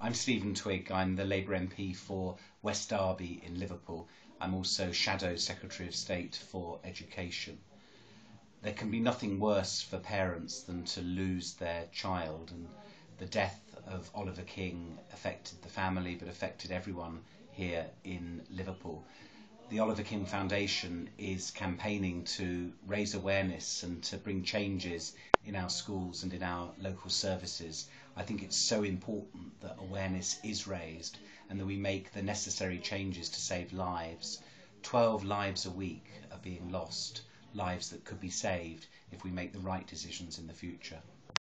I'm Stephen Twigg. I'm the Labour MP for West Derby in Liverpool. I'm also Shadow Secretary of State for Education. There can be nothing worse for parents than to lose their child, and the death of Oliver King affected the family but affected everyone here in Liverpool. The Oliver King Foundation is campaigning to raise awareness and to bring changes in our schools and in our local services. I think it's so important that awareness is raised and that we make the necessary changes to save lives. 12 lives a week are being lost lives that could be saved if we make the right decisions in the future.